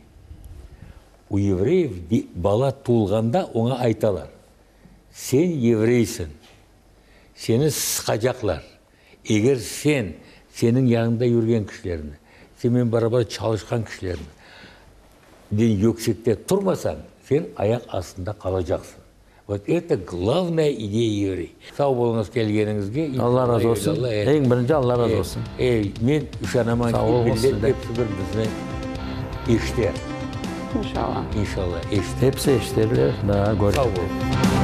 У евреев бала туылғанда оңа айталар. Сен еврейсің, сені сықажақлар. Егер сен, сенің яныңда жүрген кішілерін, сенімен барабар çalışқан кішілерін, ден өксекте тұрмасаң, сен аяқ астында қалажақсың. Вот это главная идея еврей. Сау болыңыз келгеніңізге. Алла разы э, Ең бірінші Алла разы olsun. э, мен hepsi bir bizni eşitler. Иншалла. İnşallah eşitler. Hepsi eşitler. Sağ olun.